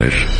English.